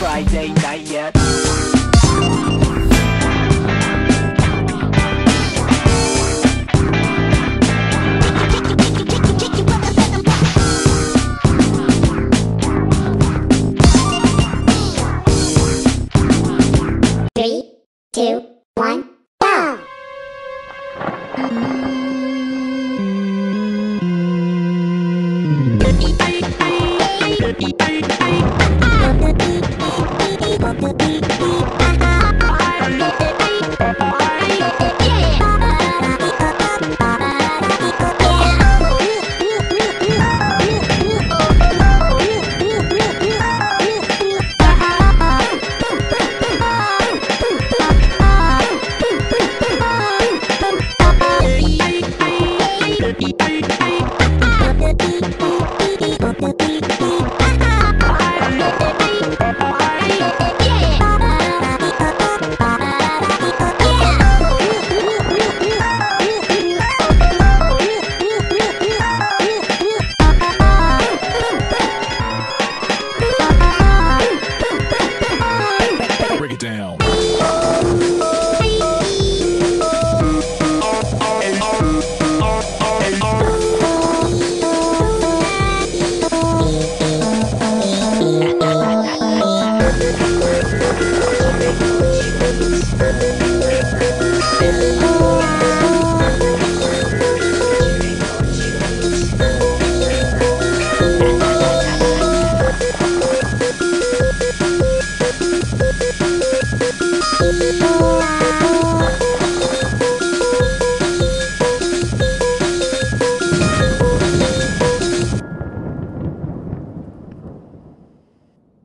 night, day, night yet. Three, two, one, go! Break it tudo. Tá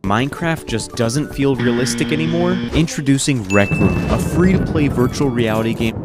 Minecraft just doesn't feel realistic anymore? Introducing Rec Room, a free to play virtual reality game